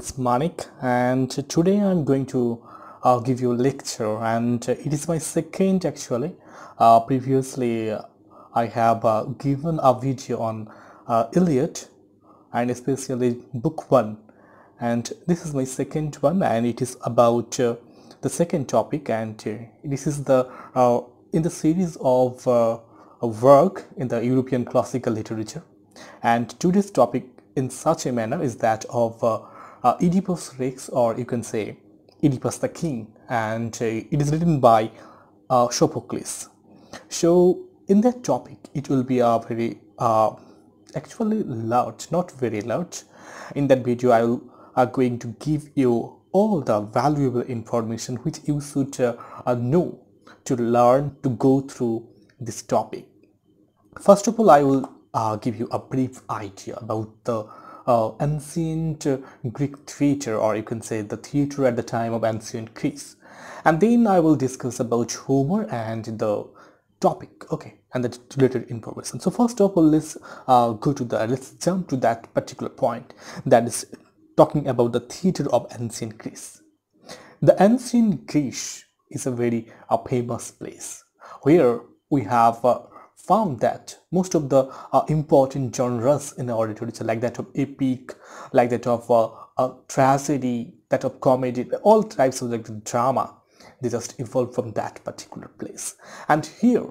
It's Manik and today I'm going to uh, give you a lecture and it is my second actually. Uh, previously I have uh, given a video on uh, Iliad and especially book 1 and this is my second one and it is about uh, the second topic and uh, this is the uh, in the series of uh, work in the European classical literature and today's topic in such a manner is that of uh, uh, Oedipus Rex or you can say Oedipus the King and uh, it is written by uh, Sophocles. So in that topic it will be a very uh, actually loud not very loud in that video I will are going to give you all the valuable information which you should uh, uh, know to learn to go through this topic. First of all, I will uh, give you a brief idea about the uh, ancient Greek theater or you can say the theater at the time of ancient Greece. And then I will discuss about Homer and the topic okay and the related information so first of all let's uh, go to the let's jump to that particular point that is talking about the theater of ancient Greece. The ancient Greece is a very uh, famous place where we have uh, found that most of the uh, important genres in our literature like that of epic, like that of uh, tragedy, that of comedy, all types of like drama, they just evolved from that particular place. And here,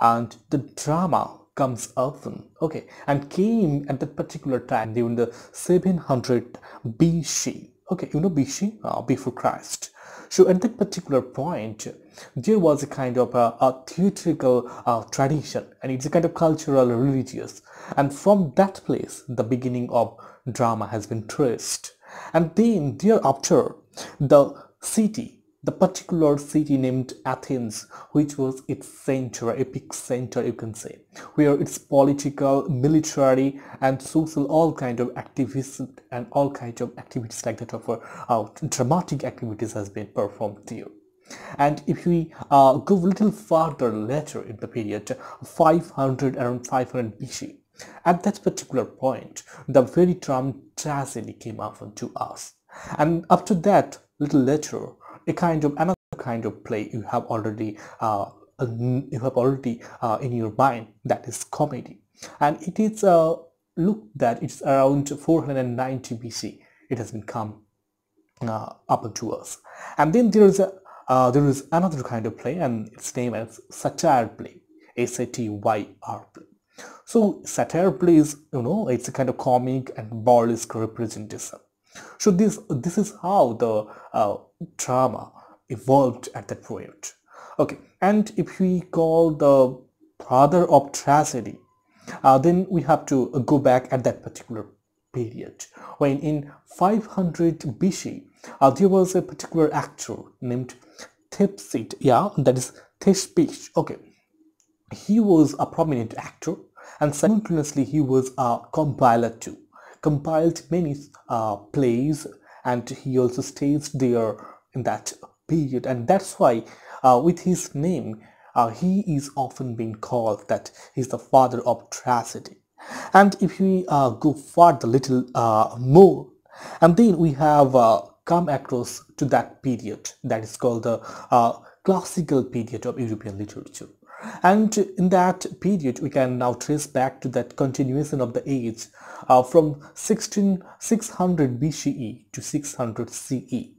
and the drama comes often okay and came at that particular time during the 700 BC okay you know BC uh, before Christ so at that particular point there was a kind of a, a theatrical uh, tradition and it's a kind of cultural religious. And from that place the beginning of drama has been traced. And then thereafter the city the particular city named Athens, which was its center, epic center you can say, where its political, military and social all kind of activities and all kinds of activities like that of uh, dramatic activities has been performed there. And if we uh, go a little further later in the period, 500 around 500 BC, at that particular point, the very term tragedy came up to us. And after that, little later, a kind of another kind of play you have already uh, you have already uh, in your mind that is comedy. And it is uh, look that it's around 490 BC it has been come uh, up to us. And then there is a uh, there is another kind of play and its name is satyr play. S-A-T-Y-R play. So satyr play is you know it's a kind of comic and burlesque representation so this this is how the uh, drama evolved at that point. Okay, and if we call the father of tragedy, uh, then we have to go back at that particular period when in 500 BC uh, there was a particular actor named Thespis. Yeah, that is Thespis. Okay, he was a prominent actor and simultaneously he was a compiler too compiled many uh, plays and he also stays there in that period. And that's why uh, with his name uh, he is often being called that he's the father of tragedy. And if we uh, go further little uh, more and then we have come across to that period that is called the classical period of European literature and in that period we can now trace back to that continuation of the age uh, from 1600 BCE to 600 CE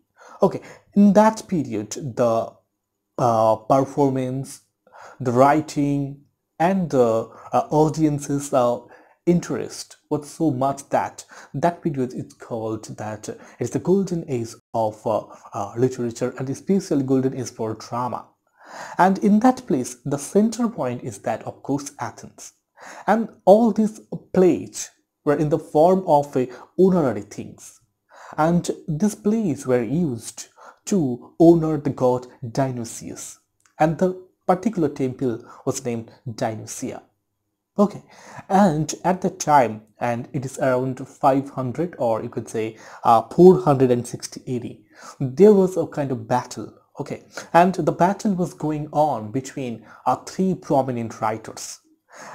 okay in that period the uh, performance the writing and the uh, audience's uh, interest was so much that that period is called that it's the golden age of uh, uh, literature and especially golden age for drama and in that place the center point is that of course Athens. And all these plays were in the form of a honorary things. And these plays were used to honor the god Dionysius. And the particular temple was named Dionysia. Okay. And at that time and it is around 500 or you could say uh, 460 AD there was a kind of battle okay and the battle was going on between uh, three prominent writers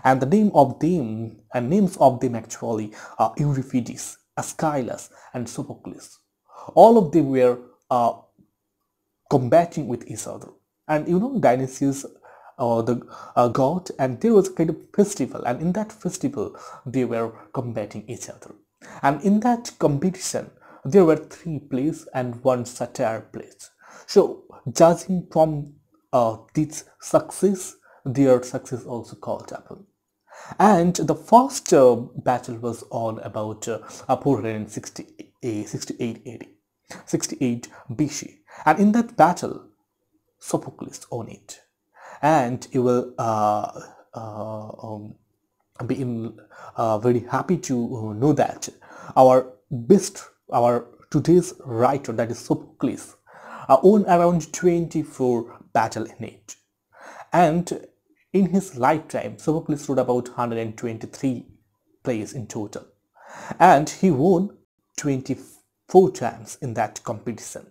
and the name of them and names of them actually are Euripides, Aeschylus and Sophocles. All of them were uh, combating with each other. And you know Dionysius uh, the uh, god and there was a kind of festival and in that festival they were combating each other. And in that competition there were three plays and one satyr plays so judging from uh, this success their success also called upon and the first uh, battle was on about uh, 468 68 AD 68 BC and in that battle Sophocles won it. And you will uh, uh, um, be in, uh, very happy to know that our best our today's writer that is Sophocles won around 24 battle in it and in his lifetime Sophocles wrote about 123 plays in total and he won 24 times in that competition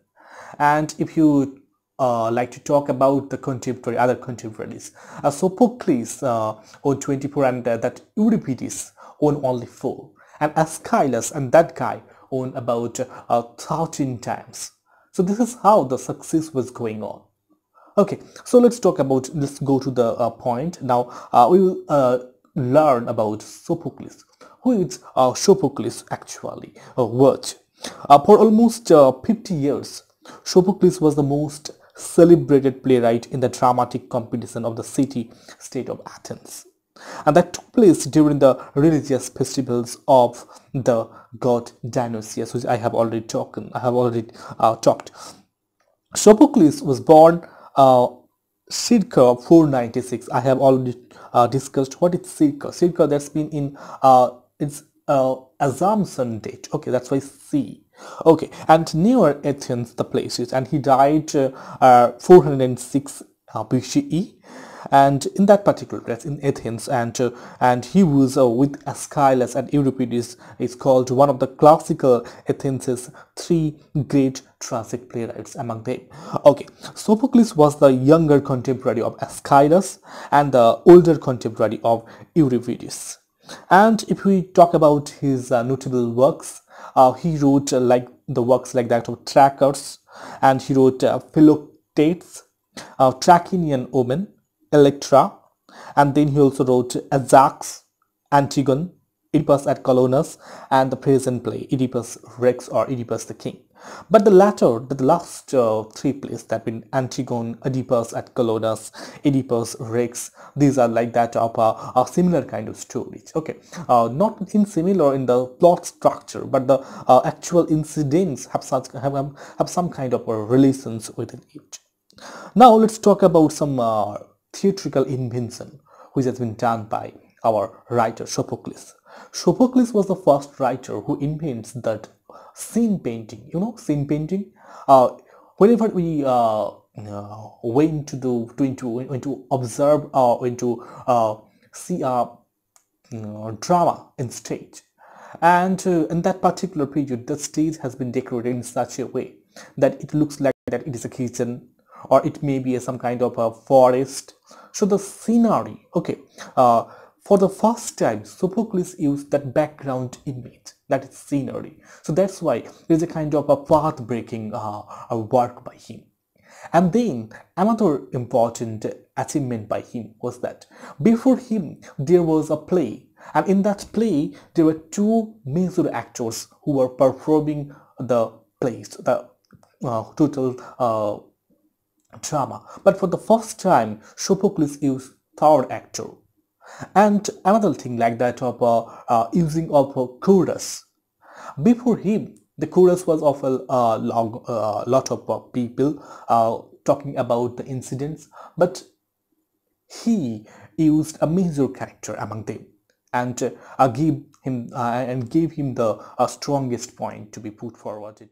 and if you uh, like to talk about the contemporary other contemporaries. Uh, Sophocles uh, owned 24 and uh, that Euripides owned only 4 and Aeschylus and that guy owned about uh, 13 times. So this is how the success was going on. Okay, so let's talk about, let's go to the uh, point. Now uh, we will uh, learn about Sophocles. Who is uh, Sophocles actually? Uh, what? Uh, for almost 50 years, Sophocles was the most celebrated playwright in the dramatic competition of the city-state of Athens. And that took place during the religious festivals of the god Dionysius, which I have already talked. I have already uh, talked. Sophocles was born uh, circa 496. I have already uh, discussed what is circa. Circa that's been in uh, its uh, assumption date. Okay, that's why C okay and near athens the place is and he died uh, uh, 406 uh, bce and in that particular place in athens and uh, and he was uh, with aeschylus and euripides is called one of the classical athens' three great tragic playwrights among them. Okay sophocles was the younger contemporary of aeschylus and the older contemporary of euripides. And if we talk about his uh, notable works uh, he wrote uh, like the works like that of Trackers and he wrote uh, Philoctetes, uh, Trachinian Woman, Electra and then he also wrote Ajax, Antigone, Oedipus at Colonus and the present play Oedipus Rex or Oedipus the King. But the latter, the last uh, three plays that been Antigone, Oedipus at Colonus, Oedipus Rex, these are like that of a, similar kind of stories. Okay, uh, not in similar in the plot structure, but the uh, actual incidents have such have, have some kind of relations within it. Now let's talk about some uh, theatrical invention which has been done by our writer Sophocles. Sophocles was the first writer who invents that scene painting. You know scene painting? Uh, whenever we uh, uh, went to do to into when to observe or when to uh, see a drama in stage. And uh, in that particular period the stage has been decorated in such a way that it looks like that it is a kitchen or it may be a, some kind of a forest. So the scenery okay uh, for the first time Sophocles used that background image that is scenery. So that's why there's a kind of a path breaking uh, work by him. And then another important achievement by him was that before him there was a play. And in that play there were two major actors who were performing the plays the uh, total uh, drama. But for the first time Sophocles used third actor. And another thing like that of uh, uh, using of a chorus before him the chorus was of a uh, long, uh, lot of uh, people uh, talking about the incidents. But he used a major character among them and uh, him and gave him the strongest point to be put forward